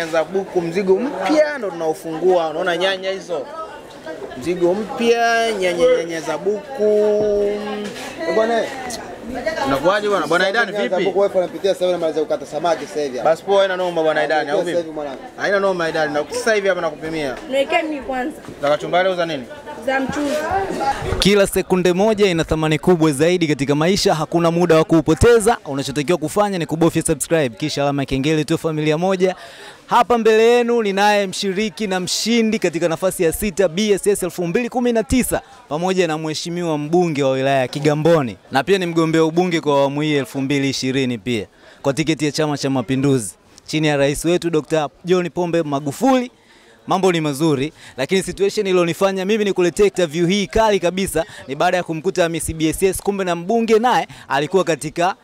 za buku, mzigo mpya ndo tunaofungua. Unaona nyanya hizo, mzigo mpya, nyanya nyanya za buku. Eh, Bwana, unakuaje bwana? Bwana Idani vipi? Buku wako unapitia sasa hivi anamaliza kukata samaki sasa hivi. Basi poa, haina noma bwana Idani, au vipi? Haina noma Idani, na sasa hivi hapa nakupimia. Niwekee mimi kwanza Za kachumbari uza nini? za mchuzi. Kila sekunde moja ina thamani kubwa zaidi katika maisha. Hakuna muda wa kuupoteza. Unachotakiwa kufanya ni kubofya subscribe, kisha alama ya kengele tu, familia moja. Hapa mbele yenu ninaye mshiriki na mshindi katika nafasi ya sita BSS 2019 pamoja na mheshimiwa mbunge wa wilaya ya Kigamboni na pia ni mgombea ubunge kwa awamu hii 2020 pia kwa tiketi ya Chama cha Mapinduzi chini ya rais wetu Dr. John Pombe Magufuli mambo ni mazuri, lakini situation ilionifanya mimi nikuletea interview hii kali kabisa ni baada ya kumkuta Miss BSS, kumbe na mbunge naye alikuwa katika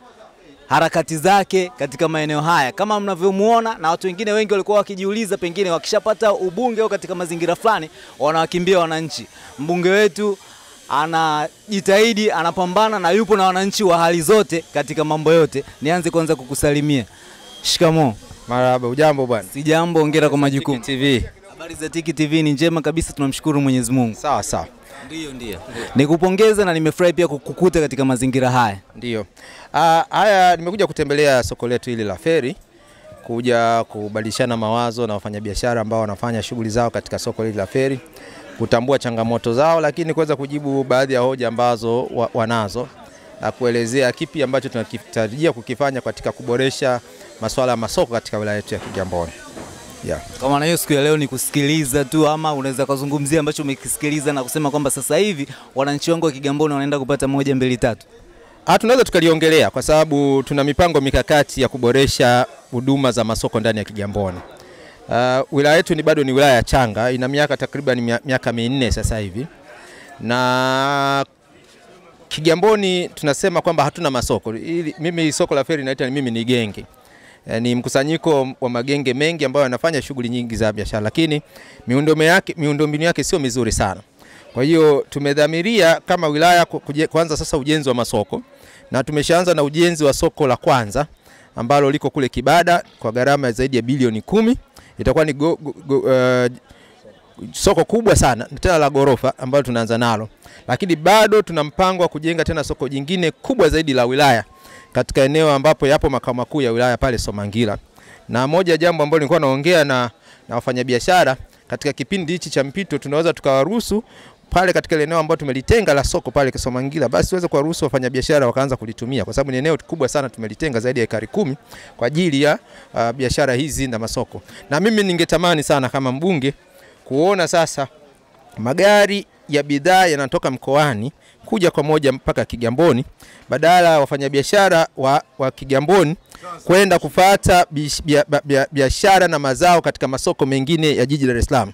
harakati zake katika maeneo haya kama mnavyomuona, na watu wengine wengi walikuwa wakijiuliza, pengine wakishapata ubunge au katika mazingira fulani wanawakimbia wananchi. Mbunge wetu anajitahidi, anapambana na yupo na wananchi wa hali zote katika mambo yote. Nianze kwanza kukusalimia, shikamoo. Marahaba, ujambo bwana. Sijambo, hongera kwa majukumu. TV. Habari za Tiki TV ni njema kabisa, tunamshukuru Mwenyezi Mungu. Sawa sawa. Ndio, Ni Nikupongeza na nimefurahi pia kukukuta katika mazingira haya. Ndiyo. Ah, haya nimekuja kutembelea soko letu hili la Feri kuja kubadilishana mawazo na wafanyabiashara ambao wanafanya shughuli zao katika soko hili la Feri, kutambua changamoto zao, lakini kuweza kujibu baadhi ya hoja ambazo wa, wanazo na kuelezea kipi ambacho tunakitarajia kukifanya katika kuboresha masuala ya masoko katika wilaya yetu ya Kigamboni. Yeah. Kwa maana hiyo siku ya leo ni kusikiliza tu, ama unaweza kuzungumzia ambacho umekisikiliza na kusema kwamba sasa hivi wananchi wangu wa Kigamboni wanaenda kupata moja mbili tatu. Ah, tunaweza tukaliongelea kwa sababu tuna mipango mikakati ya kuboresha huduma za masoko ndani ya Kigamboni. Uh, wilaya yetu ni bado ni wilaya ya changa, ina miaka takriban miaka minne sasa hivi, na Kigamboni tunasema kwamba hatuna masoko. Ili, mimi soko la Feri naita ni mimi ni genge ni mkusanyiko wa magenge mengi ambayo yanafanya shughuli nyingi za biashara, lakini miundombinu yake, miundombinu yake sio mizuri sana. Kwa hiyo tumedhamiria kama wilaya kuanza sasa ujenzi wa masoko na tumeshaanza na ujenzi wa soko la kwanza ambalo liko kule Kibada kwa gharama ya zaidi ya bilioni kumi. Itakuwa ni go, go, go, uh, soko kubwa sana tena la ghorofa ambalo tunaanza nalo, lakini bado tuna mpango wa kujenga tena soko jingine kubwa zaidi la wilaya katika eneo ambapo yapo makao makuu ya wilaya pale Somangila. Na moja jambo ambalo nilikuwa naongea na, na wafanyabiashara katika kipindi hichi cha mpito, tunaweza tukawaruhusu pale katika eneo ambalo tumelitenga la soko pale Kisomangila, basi tuweze kuwaruhusu wafanyabiashara wakaanza kulitumia, kwa sababu ni eneo kubwa sana, tumelitenga zaidi ya ekari kumi kwa ajili ya uh, biashara hizi na masoko. Na mimi ningetamani sana kama mbunge kuona sasa magari ya bidhaa yanatoka mkoani kuja kwa moja mpaka Kigamboni badala ya wafanyabiashara wa, wa Kigamboni kwenda kufata biashara na mazao katika masoko mengine ya jiji Dar es Salaam.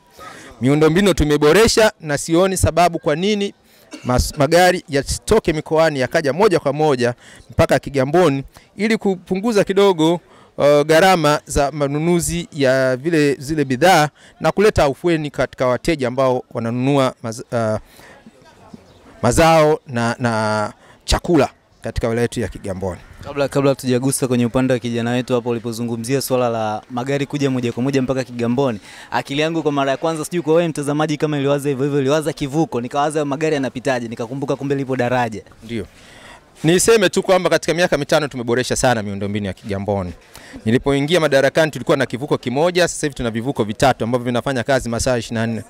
Miundombinu tumeboresha na sioni sababu kwa nini mas, magari yasitoke mikoani yakaja moja kwa moja mpaka Kigamboni ili kupunguza kidogo uh, gharama za manunuzi ya vile zile bidhaa na kuleta afueni katika wateja ambao wananunua maz, uh, mazao na, na chakula katika wilaya yetu ya Kigamboni. Kabla kabla tujagusa kwenye upande wa kijana wetu hapo ulipozungumzia swala la magari kuja moja kwa moja mpaka Kigamboni, akili yangu kwa mara ya kwanza, sijui kwa wewe mtazamaji kama iliwaza hivyo hivyo, iliwaza kivuko, nikawaza magari yanapitaje, nikakumbuka kumbe lipo daraja. Ndio. Niseme tu kwamba katika miaka mitano tumeboresha sana miundombinu ya Kigamboni. Nilipoingia madarakani tulikuwa na kivuko kimoja, sasa hivi tuna vivuko vitatu ambavyo vinafanya kazi masaa 24.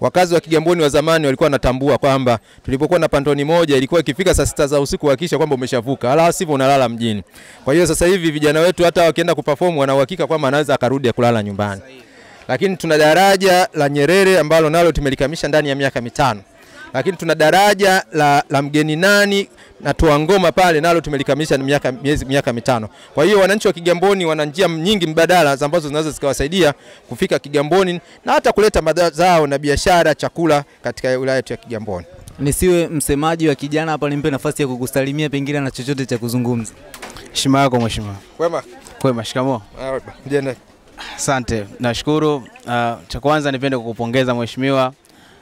Wakazi wa Kigamboni wa zamani walikuwa wanatambua kwamba tulipokuwa na pantoni moja ilikuwa ikifika saa sita za usiku hakikisha kwamba umeshavuka, ala sivyo unalala mjini. Kwa hiyo sasa hivi vijana wetu hata wakienda kuperform wana uhakika kwamba anaweza akarudi kulala nyumbani. Lakini tuna daraja la Nyerere ambalo nalo tumelikamisha ndani ya miaka mitano lakini tuna daraja la, la mgeni nani na toa ngoma pale nalo tumelikamilisha miaka, miezi, miaka mitano. Kwa hiyo wananchi wa Kigamboni wana njia nyingi mbadala ambazo zinaweza zikawasaidia kufika Kigamboni na hata kuleta mazao na biashara, chakula katika wilaya yetu ya Kigamboni. Nisiwe msemaji wa kijana hapa, nimpe nafasi ya kukusalimia, pengine na chochote cha kuzungumza. Heshima yako mheshimiwa. Kwema. Kwema, shikamoo. Jenda. Asante, nashukuru. Uh, cha kwanza nipende kukupongeza mheshimiwa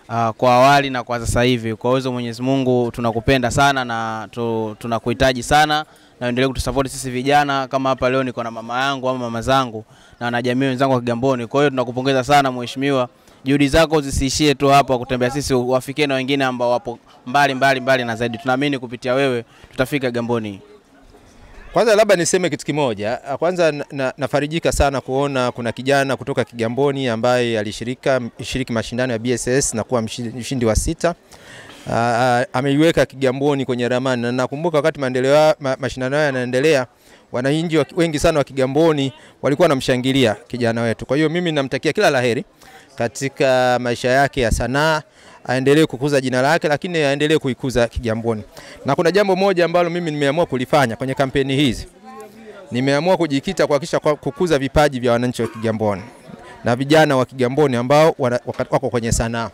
uh, kwa awali na kwa sasa hivi. Kwa uwezo Mwenyezi Mungu tunakupenda sana na tu, tunakuhitaji sana na endelee kutusupport sisi vijana. Kama hapa leo niko na mama yangu ama mama zangu na wanajamii wenzangu wa Kigamboni. Kwa hiyo tunakupongeza sana mheshimiwa, juhudi zako zisiishie tu hapa kutembea sisi, wafikie na wengine ambao wapo mbali mbali mbali na zaidi. Tunaamini kupitia wewe tutafika Kigamboni. Kwanza labda niseme kitu kimoja. Kwanza na, na, nafarijika sana kuona kuna kijana kutoka Kigamboni ambaye alishirika shiriki mashindano ya BSS na kuwa mshindi, mshindi wa sita. Uh, ameiweka Kigamboni kwenye ramani na nakumbuka wakati maendeleo ma, mashindano hayo yanaendelea wananchi wengi sana wa Kigamboni walikuwa wanamshangilia kijana wetu. Kwa hiyo mimi namtakia kila la heri katika maisha yake ya sanaa, aendelee kukuza jina lake, lakini aendelee kuikuza Kigamboni. Na kuna jambo moja ambalo mimi nimeamua kulifanya kwenye kampeni hizi, nimeamua kujikita kuhakikisha kukuza vipaji vya wananchi wa Kigamboni na vijana wa Kigamboni ambao wako kwenye sanaa.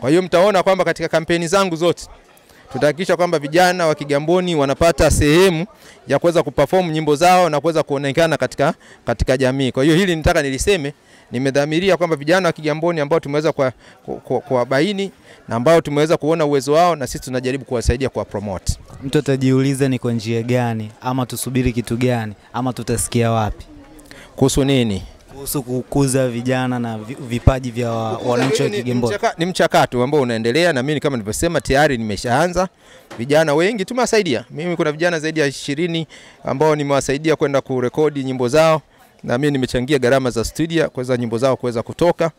Kwa hiyo mtaona kwamba katika kampeni zangu zote tutahakikisha kwamba vijana wa Kigamboni wanapata sehemu ya kuweza kuperform nyimbo zao na kuweza kuonekana katika, katika jamii. Kwa hiyo hili nitaka niliseme, nimedhamiria kwamba vijana wa Kigamboni ambao tumeweza kuwabaini kwa, kwa, kuwabaini na ambao tumeweza kuona uwezo wao na sisi tunajaribu kuwasaidia kuwa promote. Mtu atajiuliza ni kwa njia gani ama tusubiri kitu gani ama tutasikia wapi Kuhusu nini? kuhusu kukuza vijana na vipaji vya wa- wananchi wa Ni- ni Kigamboni? Ni mchakato ambao unaendelea na mimi kama nilivyosema tayari nimeshaanza. Vijana wengi tumewasaidia. Mimi kuna vijana zaidi ya ishirini ambao nimewasaidia kwenda kurekodi nyimbo zao na mimi nimechangia gharama za studio kuweza nyimbo zao kuweza kutoka.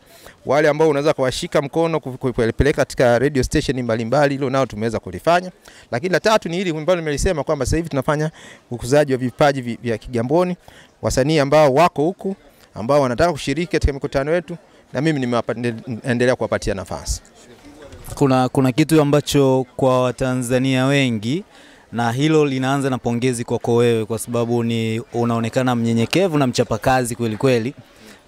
Wale ambao unaweza kuwashika mkono ku- ku- kupeleka katika radio station mbalimbali, hilo nao tumeweza kulifanya. Lakini la tatu ni hili ambalo nimelisema kwamba sasa hivi tunafanya ukuzaji wa vipaji vya Kigamboni, wasanii ambao wako huku ambao wanataka kushiriki katika mikutano yetu na mimi nimeendelea kuwapatia nafasi. Kuna, kuna kitu ambacho kwa Watanzania wengi na hilo linaanza na pongezi kwako wewe, kwa sababu ni unaonekana mnyenyekevu na mchapakazi kweli kweli,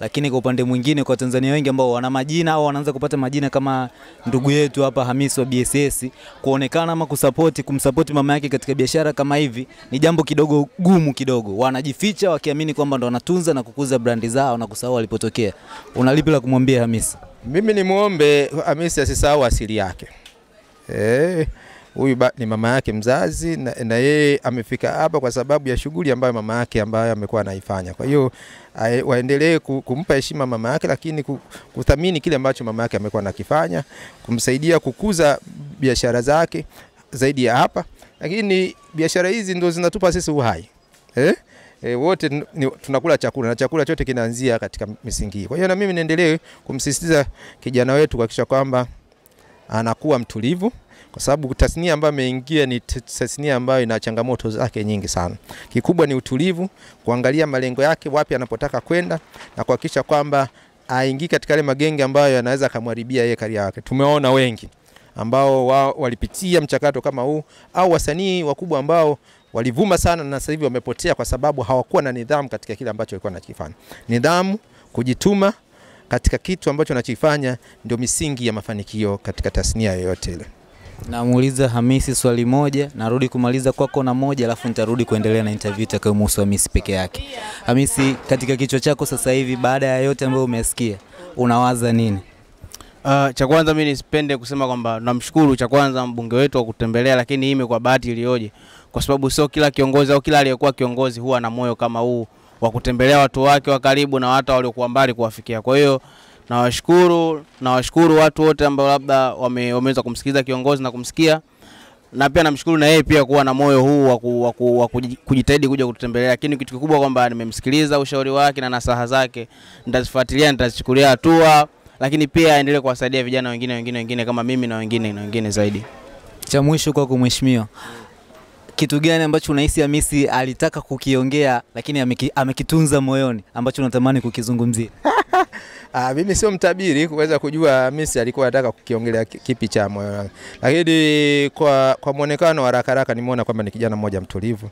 lakini kwa upande mwingine kwa Tanzania wengi ambao wana majina au wanaanza kupata majina kama ndugu yetu hapa Hamis wa BSS, kuonekana ama kusapoti kumsapoti mama yake katika biashara kama hivi ni jambo kidogo gumu kidogo. Wanajificha wakiamini kwamba ndo wanatunza na kukuza brandi zao na kusahau walipotokea. Unalipi la kumwambia Hamis? Mimi ni muombe Hamis asisahau asili yake. Eh, huyu ni mama yake mzazi na, na yeye amefika hapa kwa sababu ya shughuli ambayo mama yake ambayo amekuwa anaifanya. Kwa hiyo ae- waendelee ku- kumpa heshima mama yake, lakini kuthamini kile ambacho mama yake amekuwa anakifanya, kumsaidia kukuza biashara zake zaidi ya hapa, lakini biashara hizi ndio zinatupa sisi uhai eh? E, wote ni- tunakula chakula na chakula chote kinaanzia katika misingi hii. Kwa hiyo na mimi niendelee kumsisitiza kijana wetu kuhakikisha kwamba anakuwa mtulivu, kwa sababu tasnia ambayo ameingia ni tasnia ambayo ina changamoto zake nyingi sana. Kikubwa ni utulivu, kuangalia malengo yake, wapi anapotaka kwenda na kuhakikisha kwamba aingii katika yale magenge ambayo yanaweza akamharibia yeye karia yake. Tumeona wengi ambao wa, walipitia mchakato kama huu au wasanii wakubwa ambao walivuma sana na sasa hivi wamepotea kwa sababu hawakuwa na nidhamu katika kile ambacho walikuwa wanakifanya. Nidhamu, kujituma katika kitu ambacho wanachokifanya ndio misingi ya mafanikio katika tasnia yoyote ile. Namuuliza Hamisi swali moja, narudi kumaliza kwako na moja, alafu nitarudi kuendelea na interview itakayomhusu Hamisi peke yake. Hamisi, katika kichwa chako sasa hivi, baada ya yote ambayo umesikia, unawaza nini? Uh, cha kwanza mimi nisipende kusema kwamba namshukuru cha kwanza mbunge wetu wa kutembelea, lakini hii imekuwa bahati iliyoje, kwa sababu sio kila kiongozi au kila aliyekuwa kiongozi huwa na moyo kama huu wa kutembelea watu wake wa karibu na hata waliokuwa mbali kuwafikia. Kwa hiyo nawashukuru, nawashukuru watu wote ambao labda wame, wameweza kumsikiliza kiongozi na kumsikia na pia namshukuru na yeye pia kuwa na moyo huu wa ku- wa ku- wa kuji- kujitahidi kuja kutembelea, lakini kitu kikubwa kwamba nimemsikiliza ushauri wake na nasaha zake, nitazifuatilia, nitazichukulia hatua, lakini pia aendelee kuwasaidia vijana wengine wengine wengine kama mimi na wengine na wengine zaidi. Cha mwisho kwako mheshimiwa, kitu gani ambacho unahisi Hamisi alitaka kukiongea lakini amekitunza moyoni ambacho unatamani kukizungumzia? Ah, mimi sio mtabiri kuweza kujua Messi alikuwa anataka kukiongelea ki- kipi cha moyo wangu, lakini kwa, kwa mwonekano wa haraka haraka nimeona kwamba ni kijana mmoja mtulivu,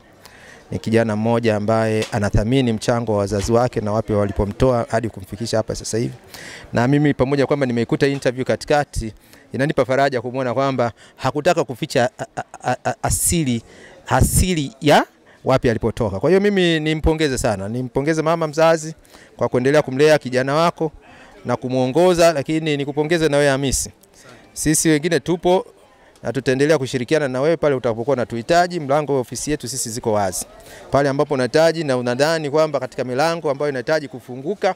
ni kijana mmoja ambaye anathamini mchango wa wazazi wake na wapi walipomtoa hadi kumfikisha hapa sasa hivi. Na mimi pamoja kwamba nimeikuta interview katikati, inanipa faraja kumwona kwamba hakutaka kuficha asili asili ya wapi alipotoka. Kwa hiyo mimi nimpongeze sana, nimpongeze mama mzazi kwa kuendelea kumlea kijana wako na kumwongoza, lakini nikupongeze na wewe Hamisi. Sisi wengine tupo na tutaendelea kushirikiana na wewe pale utakapokuwa unatuhitaji. Mlango wa ofisi yetu sisi ziko wazi pale ambapo unahitaji na unadhani kwamba katika milango ambayo inahitaji kufunguka.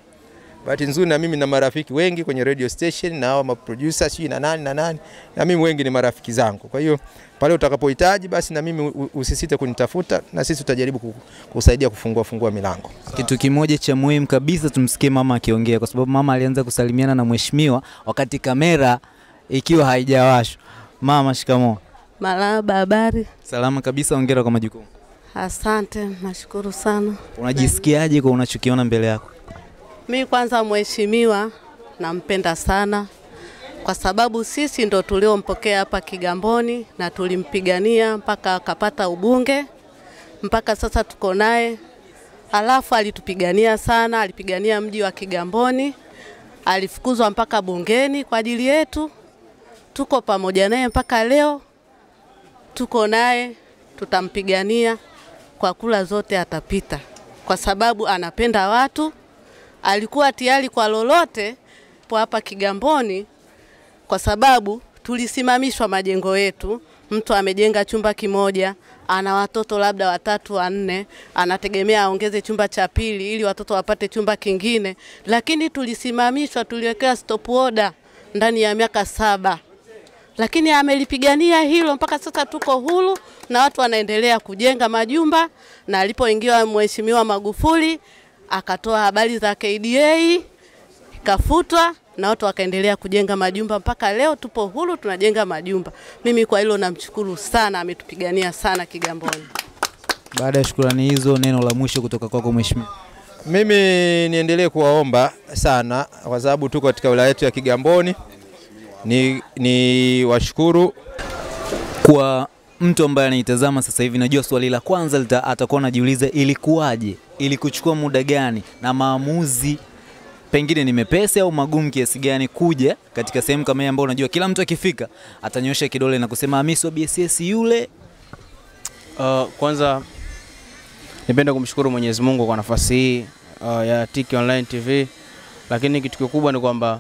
Bahati nzuri na mimi na marafiki wengi kwenye radio station na hawa maproducer sijui na nani na nani, na mimi wengi ni marafiki zangu. Kwa hiyo pale utakapohitaji basi na mimi usisite kunitafuta, na sisi tutajaribu ku- kusaidia kufungua fungua milango. Kitu kimoja cha muhimu kabisa, tumsikie mama akiongea, kwa sababu mama alianza kusalimiana na mheshimiwa wakati kamera ikiwa haijawashwa. Mama, shikamoo. Marahaba, habari? Salama kabisa, hongera kwa majukumu. Asante, nashukuru sana. Unajisikiaje kwa unachokiona mbele yako? Mi kwanza, mheshimiwa nampenda sana kwa sababu sisi ndo tuliompokea hapa Kigamboni na tulimpigania mpaka akapata ubunge, mpaka sasa tuko naye. Alafu alitupigania sana, alipigania mji wa Kigamboni, alifukuzwa mpaka bungeni kwa ajili yetu. Tuko pamoja naye mpaka leo, tuko naye, tutampigania kwa kula zote, atapita kwa sababu anapenda watu. Alikuwa tayari kwa lolote po hapa Kigamboni, kwa sababu tulisimamishwa majengo yetu. Mtu amejenga chumba kimoja, ana watoto labda watatu wanne, anategemea aongeze chumba cha pili ili watoto wapate chumba kingine, lakini tulisimamishwa, tuliwekewa stop order ndani ya miaka saba lakini amelipigania hilo mpaka sasa tuko huru na watu wanaendelea kujenga majumba. Na alipoingiwa Mheshimiwa Magufuli akatoa habari za KDA ikafutwa, na watu wakaendelea kujenga majumba mpaka leo tupo huru, tunajenga majumba. Mimi kwa hilo namshukuru sana, ametupigania sana Kigamboni. Baada ya shukrani hizo, neno la mwisho kutoka kwako mheshimiwa. Mimi niendelee kuwaomba sana kwa sababu tuko katika wilaya yetu ya Kigamboni. Ni, ni washukuru Kwa mtu ambaye anaitazama sasa hivi, najua swali la kwanza atakuwa anajiuliza ilikuwaje, ilikuchukua muda gani, na maamuzi pengine ni mepesi au magumu kiasi gani kuja katika sehemu kama hii ambayo unajua kila mtu akifika atanyosha kidole na kusema Hamisi wa BSS yule. Uh, kwanza nipende kumshukuru Mwenyezi Mungu kwa nafasi hii uh, ya Tiki Online TV, lakini kitu kikubwa ni kwamba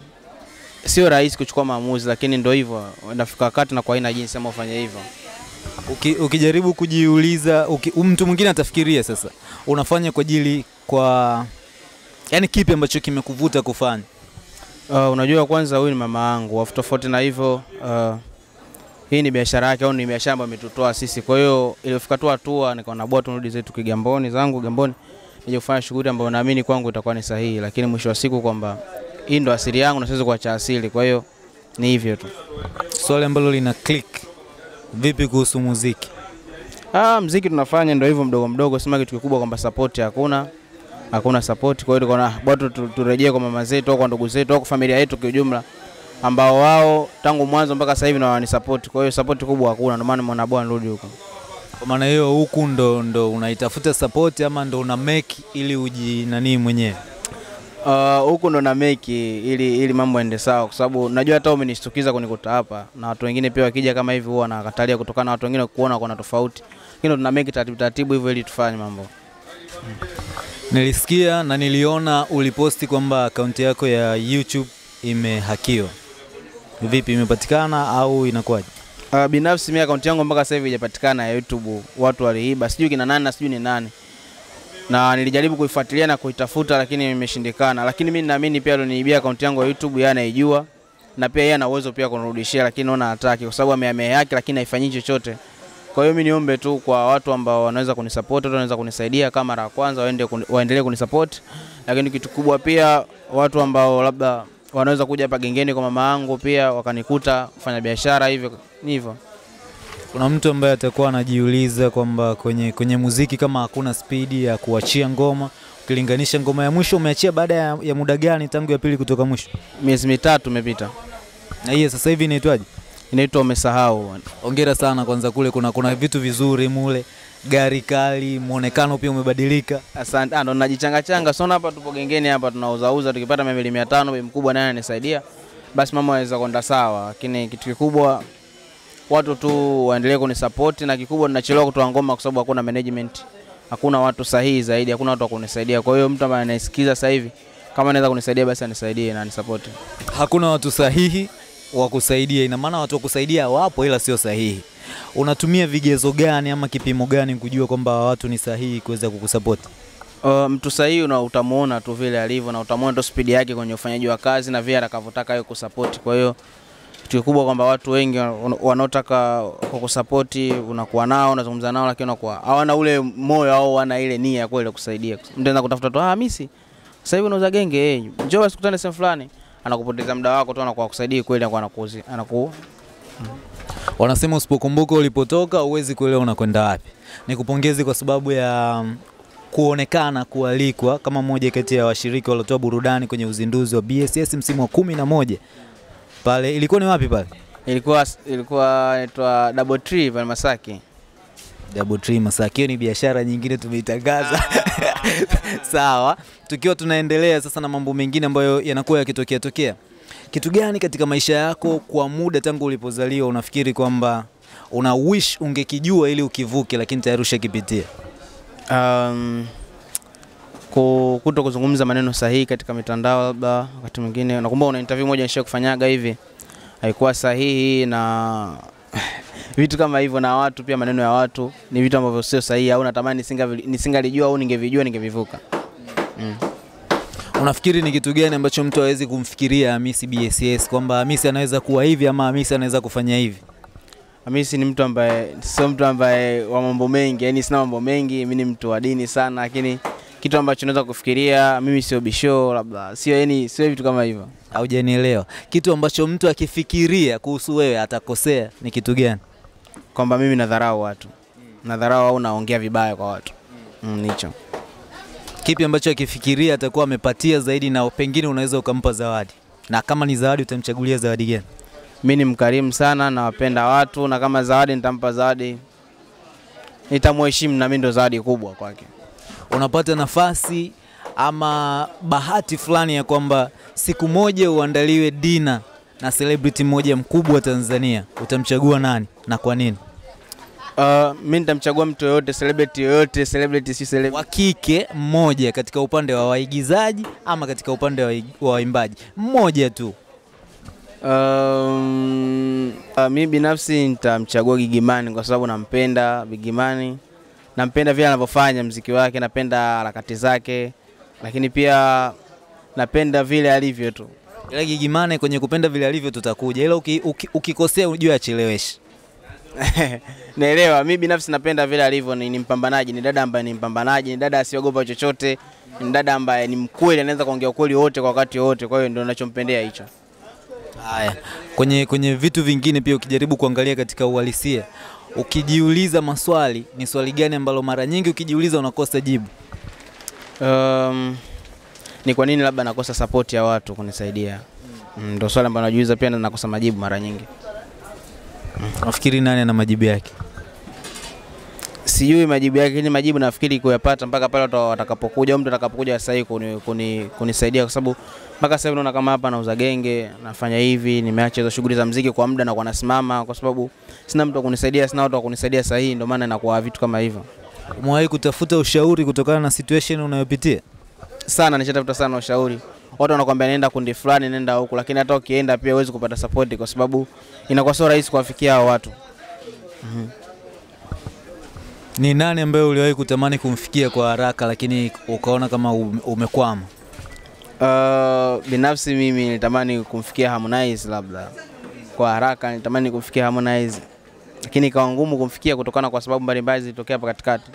sio rahisi kuchukua maamuzi, lakini ndio hivyo, nafika wakati na kwa aina jinsi ama ufanye hivyo. Uki, ukijaribu kujiuliza uki, mtu mwingine atafikiria sasa unafanya kwa ajili kwa yani kipi ambacho kimekuvuta kufanya Uh, unajua kwanza huyu ni mama yangu, afu tofauti na hivyo uh, hii ni biashara yake au ni biashara ambayo imetutoa sisi. Kwa hiyo ilifika tu hatua nikaona bora turudi zetu Kigamboni zangu gamboni nije kufanya shughuli ambayo naamini kwangu itakuwa ni sahihi, lakini mwisho wa siku kwamba hii ndo asili yangu na siwezi kuacha asili. Kwa hiyo ni hivyo tu. swali ambalo lina click vipi kuhusu muziki Ah, muziki tunafanya ndio hivyo mdogo mdogo, sema kitu kikubwa kwamba support hakuna hakuna support. Kwa hiyo tukaona bado turejee kwa mama zetu au kwa ndugu zetu au kwa familia yetu kwa ujumla, ambao wao tangu mwanzo mpaka sasa hivi na wanisupport. Kwa hiyo support kubwa hakuna, ndio maana mwana bwana rudi huko. kwa maana hiyo huku ndo, ndo unaitafuta support ama ndo una make ili uji nani mwenyewe Ah, uh, ndo na meki ili ili mambo yaende sawa, kwa sababu najua hata umenishtukiza kunikuta hapa, na watu wengine pia wakija kama hivi huwa nakatalia kutokana na watu wengine kuona kuna tofauti, lakini tuna meki taratibu taratibu hivyo ili tufanye mambo. nilisikia na niliona uliposti kwamba akaunti yako ya YouTube imehakiwa. Vipi imepatikana au inakuwaje? Uh, binafsi mimi akaunti yangu mpaka sasa hivi haijapatikana ya YouTube, watu waliiba, sijui kina nani na sijui ni nani, na nilijaribu kuifuatilia na kuitafuta, lakini imeshindikana. Lakini mimi naamini pia aliniibia akaunti yangu ya YouTube, yeye anaijua na pia yeye ana uwezo pia kunirudishia, lakini naona hataki kwa sababu ameamea yake, lakini haifanyi chochote. Kwa hiyo mimi niombe tu kwa watu ambao wanaweza kunisupport, watu wanaweza kunisaidia kama mara ya kwanza, waende waendelee kunisupport, lakini kitu kubwa pia watu ambao labda wanaweza kuja hapa gengeni kwa mama yangu pia wakanikuta kufanya biashara hivyo hivyo. Kuna mtu ambaye atakuwa anajiuliza kwamba kwenye, kwenye muziki kama hakuna spidi ya kuachia ngoma ukilinganisha ngoma ya mwisho umeachia baada ya, ya muda gani tangu ya pili kutoka mwisho Miezi mitatu imepita, na hiyo sasa hivi inaitwaje inaitwa umesahau. Hongera sana kwanza, kule kuna, kuna vitu vizuri mule, gari kali, muonekano pia umebadilika. Asante. Ah, ndo najichangachanga. Sona hapa tupo gengeni hapa tunauzauza, tukipata mia tano bei mkubwa naye anisaidia, basi mama anaweza kwenda sawa, lakini kitu kikubwa watu tu waendelee kunisapoti, na kikubwa ninachelewa kutoa ngoma kwa sababu hakuna management, hakuna watu sahihi zaidi, hakuna watu wa kunisaidia. Kwa hiyo mtu ambaye anaisikiza sasa hivi kama anaweza kunisaidia basi anisaidie na anisupport. Hakuna watu sahihi wa kusaidia, ina maana watu wa kusaidia wapo, ila sio sahihi. Unatumia vigezo gani ama kipimo gani kujua kwamba watu ni sahihi kuweza kukusapoti? Uh, mtu sahihi na utamuona tu vile alivyo na utamuona tu spidi yake kwenye ufanyaji wa kazi na vile atakavyotaka yeye kusupport. Kwa hiyo kitu kikubwa kwamba watu wengi wan- wanaotaka kukusapoti unakuwa nao, unazungumza nao, lakini unakuwa hawana ule moyo au wana ile nia ya kweli kusaidia. Mtaenda kutafuta tu, ah, Hamisi sasa hivi unauza genge, eh, njoo basi tukutane sehemu fulani, anakupoteza muda wako tu, anakuwa kusaidii kweli, anakuwa anakuuzi anaku Wanasema usipokumbuka ulipotoka uwezi kuelewa unakwenda wapi. Nikupongeze kwa sababu ya mm, kuonekana kualikwa kama mmoja kati ya washiriki waliotoa burudani kwenye uzinduzi wa BSS msimu wa kumi na moja pale. Ilikuwa ni wapi pale? ilikuwa ilikuwa inaitwa Double Tree pale Masaki. Double Tree Masaki. Hiyo ni biashara nyingine tumeitangaza. Sawa, tukiwa tunaendelea sasa na mambo mengine ambayo yanakuwa yakitokea tokea, kitu gani katika maisha yako kwa muda tangu ulipozaliwa unafikiri kwamba una wish ungekijua ili ukivuke, lakini tayari ushakipitia? um, kuto kuzungumza maneno sahihi katika mitandao, labda wakati mwingine. Nakumbuka una interview moja nishia kufanyaga hivi, haikuwa sahihi na vitu kama hivyo, na watu pia, maneno ya watu ni vitu ambavyo sio sahihi, au natamani nisinga- nisingalijua au ningevijua ningevivuka. Mm. Unafikiri ni kitu gani ambacho mtu hawezi kumfikiria Hamisi BSS kwamba Hamisi anaweza kuwa hivi ama Hamisi anaweza kufanya hivi? Hamisi ni mtu ambaye sio mtu ambaye wa mambo mengi, yani sina mambo mengi, mimi ni mtu wa dini sana, lakini kitu ambacho unaweza kufikiria mimi sio bisho, labda sio, yani sio vitu kama hivyo. Haujanielewa. Kitu ambacho mtu akifikiria kuhusu wewe atakosea ni kitu gani? kwamba mimi nadharau watu, nadharau au naongea vibaya kwa watu mm, nicho Kipi ambacho akifikiria atakuwa amepatia zaidi na pengine unaweza ukampa zawadi? Na kama ni zawadi utamchagulia zawadi gani? mi ni mkarimu sana, nawapenda watu, na kama zawadi nitampa zawadi, nitamheshimu na mi ndo zawadi kubwa kwake. Unapata nafasi ama bahati fulani ya kwamba siku moja uandaliwe dina na celebrity mmoja mkubwa Tanzania, utamchagua nani na kwa nini? Uh, mi nitamchagua mtu yoyote, celebrity yoyote, celebrity si celebrity. wa kike mmoja katika upande wa waigizaji ama katika upande wa wa waimbaji mmoja tu. Um, uh, mi binafsi nitamchagua Gigimani kwa sababu nampenda Gigimani, nampenda vile anavyofanya mziki wake, napenda harakati zake, lakini pia napenda vile alivyo tu. Ila Gigimane kwenye kupenda vile alivyo tutakuja, ila uki, uki, ukikosea ujue acheleweshi. Naelewa, mi binafsi napenda vile alivyo, ni, ni mpambanaji, ni dada ambaye ni mpambanaji, ni dada asiogopa chochote, ni dada ambaye ni mkweli, anaweza kuongea ukweli wote kwa wakati wote. Kwa hiyo ndio ninachompendea hicho. Haya, kwenye, kwenye vitu vingine pia ukijaribu kuangalia katika uhalisia, ukijiuliza maswali, ni swali gani ambalo mara nyingi ukijiuliza unakosa jibu? Um, ni kwa nini labda nakosa support ya watu kunisaidia? Mm, Ndio swali ambalo najiuliza pia na nakosa majibu mara nyingi. Nafikiri nani ana majibu yake? Sijui majibu yake, lakini majibu nafikiri kuyapata mpaka pale watakapokuja, mtu atakapokuja sasa hivi kuni, kuni, kunisaidia, kwa sababu mpaka sasa hivi naona kama hapa nauza genge, nafanya hivi, nimeacha hizo shughuli za mziki kwa muda na kwa nasimama, kwa sababu sina mtu wa kunisaidia, sina watu wa kunisaidia sahihi, ndio maana inakuwa vitu kama hivyo Umewahi kutafuta ushauri kutokana na situation unayopitia? sana. Nishatafuta sana ushauri, watu wanakuambia nenda kundi fulani, nenda huku, lakini hata ukienda pia huwezi kupata support, kwa sababu inakuwa sio rahisi kuwafikia hao watu. Ni nani ambaye uliwahi kutamani kumfikia kwa haraka lakini ukaona kama umekwama? Uh, binafsi mimi nilitamani kumfikia Harmonize labda kwa haraka, nilitamani kumfikia Harmonize, lakini ikawa ngumu kumfikia kutokana kwa sababu mbalimbali zilitokea hapa katikati,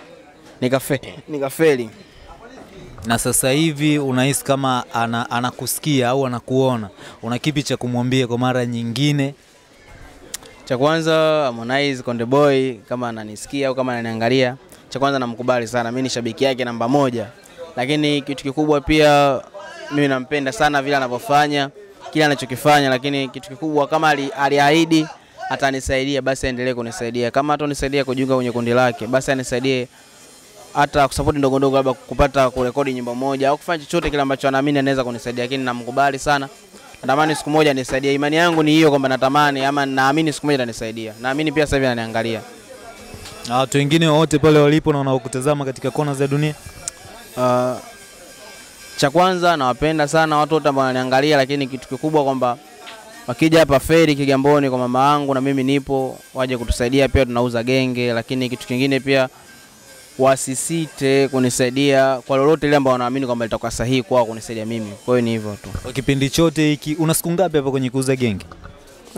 nikafe nikafeli. Na sasa hivi unahisi kama anakusikia ana, anakusikia au anakuona, una kipi cha kumwambia kwa mara nyingine? Cha kwanza Harmonize Konde Boy, kama ananisikia au kama ananiangalia, cha kwanza namkubali sana, mimi ni shabiki yake namba moja, lakini kitu kikubwa pia mimi nampenda sana vile anavyofanya kile anachokifanya, lakini kitu kikubwa kama ali- aliahidi atanisaidia, basi aendelee kunisaidia. Kama hatanisaidia kujiunga kwenye kundi lake, basi anisaidie hata kusapoti ndogo ndogo, labda kupata kurekodi nyimbo moja au kufanya chochote kile ambacho anaamini anaweza kunisaidia, lakini namkubali sana. Natamani siku moja nisaidia. Imani yangu ni hiyo kwamba natamani ama naamini siku moja atanisaidia. Naamini pia sasa hivi ananiangalia. Na watu wengine wote pale walipo na wanaokutazama katika kona za dunia? Uh, cha kwanza nawapenda sana watu wote ambao wananiangalia, lakini kitu kikubwa kwamba wakija hapa feri Kigamboni kwa mama yangu na mimi nipo, waje kutusaidia pia, tunauza genge. Lakini kitu kingine pia wasisite kunisaidia kwa lolote ile ambao wanaamini kwamba litakuwa sahihi kwao kunisaidia mimi. Kwa hiyo ni hivyo tu. Kwa kipindi chote hiki una siku ngapi hapa kwenye kuuza genge?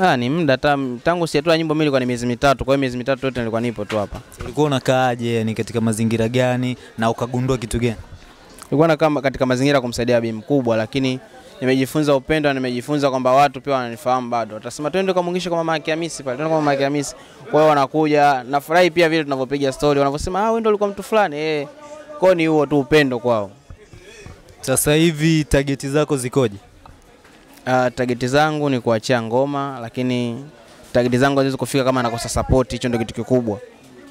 Ah, ni muda ta, tangu sijatoa nyimbo mimi ilikuwa ni miezi mitatu. Kwa hiyo miezi mitatu yote nilikuwa nipo tu hapa. Ulikuwa unakaaje, ni katika mazingira gani na ukagundua kitu gani? Nilikuwa nakaa katika mazingira ya kumsaidia bi mkubwa, lakini nimejifunza upendo nimejifunza kwamba watu pia wananifahamu bado. Watasema twende kwa Mungisho kwa mama yake Hamisi pale, twende kwa mama yake Hamisi. Kwa hiyo wanakuja, nafurahi pia vile tunavyopiga story, wanavyosema ah, wewe ndio ulikuwa mtu fulani eh. Kwa ni huo tu upendo kwao. Sasa hivi tageti zako zikoje? Uh, tageti zangu ni kuachia ngoma, lakini tageti zangu haziwezi kufika kama nakosa support. Hicho ndio kitu kikubwa.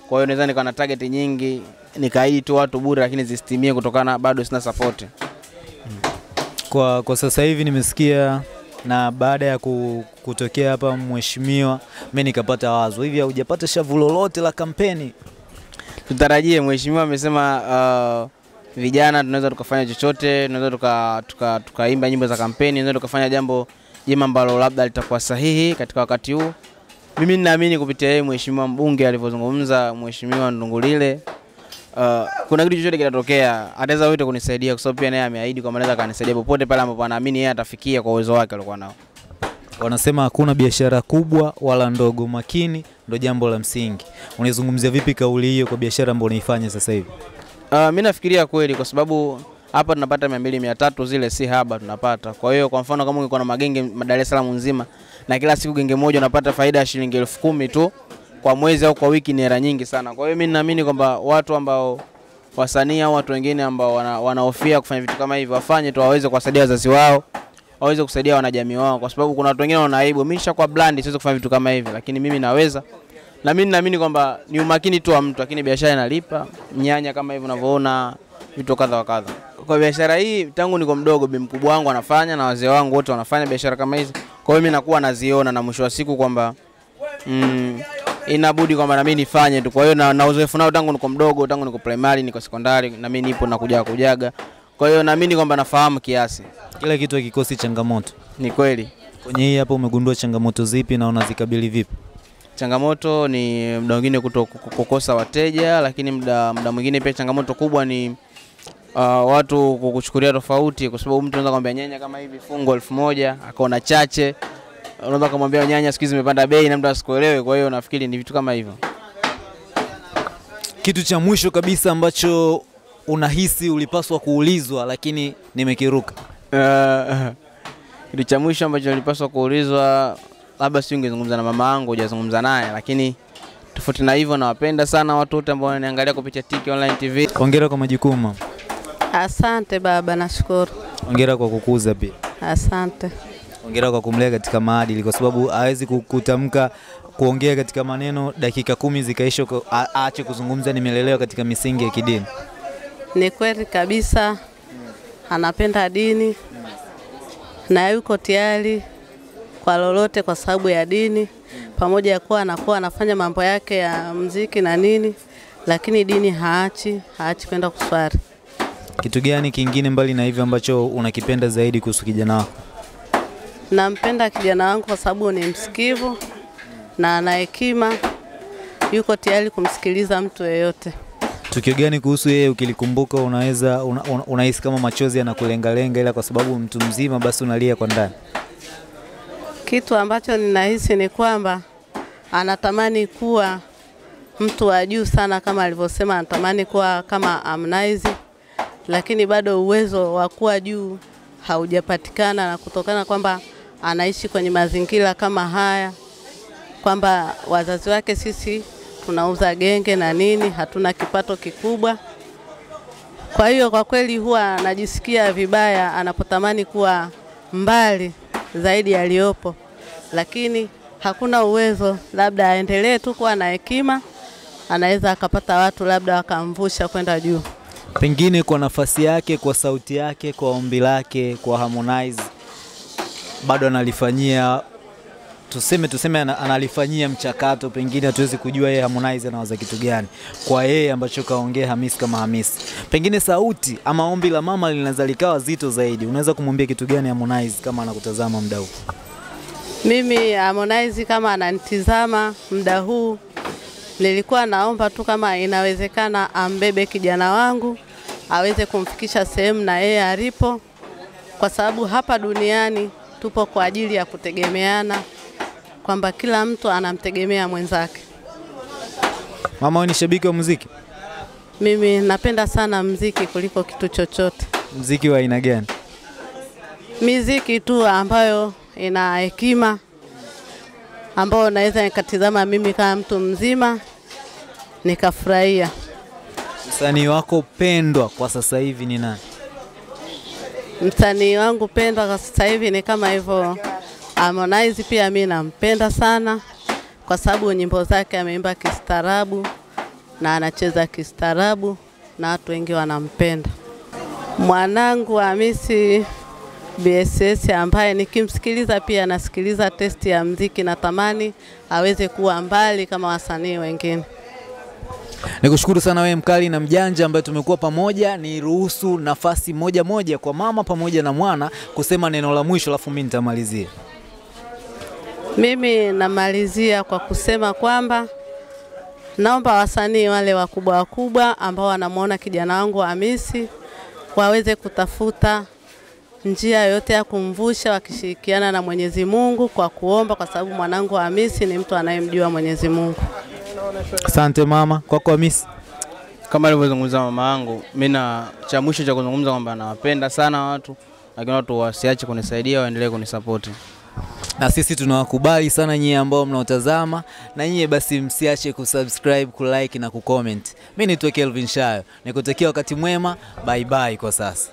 Kwa hiyo naweza nikawa na target nyingi nikaahidi tu watu bure, lakini zisitimie kutokana bado sina support. Kwa, kwa sasa hivi nimesikia na baada ya kutokea hapa mheshimiwa, mimi nikapata wazo hivi, haujapata shavu lolote la kampeni? Tutarajie mheshimiwa amesema uh, vijana tunaweza tukafanya chochote, tunaweza tuka, tuka, tukaimba nyimbo za kampeni, tunaweza tukafanya jambo jema ambalo labda litakuwa sahihi katika wakati huu. Mimi ninaamini kupitia yeye mheshimiwa mbunge alivyozungumza, mheshimiwa Ndungulile Uh, kuna kitu chochote kitatokea, ataweza wote kunisaidia kwa sababu pia naye ameahidi kwamba anaweza kanisaidia popote pale ambapo anaamini yeye atafikia kwa uwezo wake aliokuwa nao. Wanasema hakuna biashara kubwa wala ndogo, makini ndo jambo la msingi. Unaizungumzia vipi kauli hiyo kwa biashara ambayo unaifanya sasa hivi? Uh, mimi nafikiria kweli kwa sababu hapa tunapata mia mbili mia tatu zile si haba tunapata. Kwa hiyo kwa mfano kama ungekuwa na magenge Dar es Salaam nzima na kila siku genge moja unapata faida ya shilingi elfu kumi tu kwa mwezi au kwa wiki, ni hela nyingi sana. Kwa hiyo mimi ninaamini kwamba watu ambao wasanii au watu wengine ambao wana- wanahofia kufanya vitu kama hivi wafanye tu, waweze kuwasaidia wazazi wao, waweze kusaidia wanajamii wao, kwa sababu kuna watu wengine wana aibu. Mimi nishakuwa blind, siwezi kufanya vitu kama hivi, lakini mimi naweza na mimi naamini kwamba ni umakini tu wa mtu, lakini biashara inalipa. Nyanya kama hivi unavyoona, vitu kadha wa kadha. Kwa biashara hii tangu niko mdogo, bi mkubwa wangu anafanya na wazee wangu wote wanafanya biashara kama hizi. Kwa hiyo mimi nakuwa naziona na mwisho wa siku kwamba mm, inabudi kwamba mimi nifanye tu. Kwa hiyo na, na uzoefu nao tangu niko mdogo, tangu niko primary, niko sekondari, na mimi nipo na kujaga kujaga. Kwa hiyo naamini kwamba nafahamu kiasi. Kila kitu hakikosi changamoto. Ni kweli. Kwenye hii hapa umegundua changamoto zipi na unazikabili vipi? Changamoto ni muda mwingine kukosa wateja, lakini muda muda mwingine pia changamoto kubwa ni uh, watu kukuchukulia tofauti, kwa sababu mtu anaweza kwambia nyanya kama hivi fungo elfu moja akaona chache, unaweza kumwambia nyanya siku hizi zimepanda bei na mtu asikuelewe. Kwa hiyo nafikiri ni vitu kama hivyo. Kitu cha mwisho kabisa ambacho unahisi ulipaswa kuulizwa lakini nimekiruka. Eh, Kitu cha mwisho ambacho nilipaswa kuulizwa, labda si ungezungumza na mama yangu, hujazungumza naye, lakini tofauti na hivyo, nawapenda sana watu wote ambao wananiangalia kupitia Tiki Online TV. Hongera kwa majukumu. Asante baba, nashukuru. Hongera kwa kukuza pia. Asante. Hongera kwa kumlea katika maadili, kwa sababu hawezi ku- kutamka kuongea katika maneno dakika kumi zikaisha, aache kuzungumza nimelelewa katika misingi ya kidini. Ni kweli kabisa, anapenda dini na yuko tayari kwa lolote kwa sababu ya dini, pamoja ya kuwa anakuwa anafanya mambo yake ya mziki na nini, lakini dini haachi, haachi kwenda kuswali. Kitu gani kingine mbali na hivyo ambacho unakipenda zaidi kuhusu kijana wako? Nampenda kijana wangu kwa sababu ni msikivu na ana hekima, yuko tayari kumsikiliza mtu yeyote. Tukio gani kuhusu yeye ukilikumbuka unaweza una, una, unahisi kama machozi yanakulengalenga, ila kwa sababu mtu mzima basi unalia kwa ndani? Kitu ambacho ninahisi ni kwamba anatamani kuwa mtu wa juu sana, kama alivyosema, anatamani kuwa kama Harmonize, lakini bado uwezo wa kuwa juu haujapatikana, na kutokana kwamba anaishi kwenye mazingira kama haya, kwamba wazazi wake sisi tunauza genge na nini, hatuna kipato kikubwa. Kwa hiyo kwa kweli huwa anajisikia vibaya anapotamani kuwa mbali zaidi aliyopo lakini hakuna uwezo, labda aendelee tu kuwa na hekima, anaweza akapata watu labda wakamvusha kwenda juu. Pengine kwa nafasi yake, kwa sauti yake, kwa ombi lake, kwa Harmonize bado analifanyia tuseme tuseme analifanyia mchakato, pengine hatuwezi kujua yeye Harmonize anawaza kitu gani kwa yeye ambacho kaongea Hamis kama Hamis. Pengine sauti ama ombi la mama linaweza likawa zito zaidi, unaweza kumwambia kitu gani Harmonize kama anakutazama muda huu? Mimi Harmonize kama ananitizama muda huu, nilikuwa naomba tu kama inawezekana ambebe kijana wangu aweze kumfikisha sehemu na yeye alipo, kwa sababu hapa duniani tupo kwa ajili ya kutegemeana, kwamba kila mtu anamtegemea mwenzake. Mama, wewe ni shabiki wa muziki? Mimi napenda sana mziki kuliko kitu chochote, Muziki wa aina gani? miziki tu ambayo ina hekima, ambayo naweza nikatizama mimi kama mtu mzima nikafurahia. Msanii wako pendwa kwa sasa hivi ni nani? Msanii wangu pendwa kwa sasa hivi ni kama hivyo Harmonize, pia mi nampenda sana kwa sababu nyimbo zake ameimba kistaarabu na anacheza kistaarabu na watu wengi wanampenda. Mwanangu Hamisi BSS ambaye nikimsikiliza pia nasikiliza testi ya mziki, natamani aweze kuwa mbali kama wasanii wengine. Nikushukuru sana wewe mkali na mjanja ambaye tumekuwa pamoja. Ni ruhusu nafasi moja moja kwa mama pamoja na mwana kusema neno la mwisho, alafu mimi nitamalizia. Mimi namalizia kwa kusema kwamba naomba wasanii wale wakubwa wakubwa ambao wanamwona kijana wangu Hamisi waweze kutafuta njia yoyote ya kumvusha wakishirikiana na Mwenyezi Mungu kwa kuomba, kwa sababu mwanangu Hamisi ni mtu anayemjua Mwenyezi Mungu. Asante mama, kwako Hamisi. Kama alivyozungumza mama yangu, mimi na cha mwisho cha kuzungumza kwamba nawapenda sana watu, lakini watu wasiache kunisaidia, waendelee kunisapoti. na sisi tunawakubali sana nyie ambao mnaotazama, na nyie basi msiache kusubscribe, kulike na kucomment. Mimi naitwa Kelvin Shayo, nikutakia wakati mwema. Bye bye kwa sasa.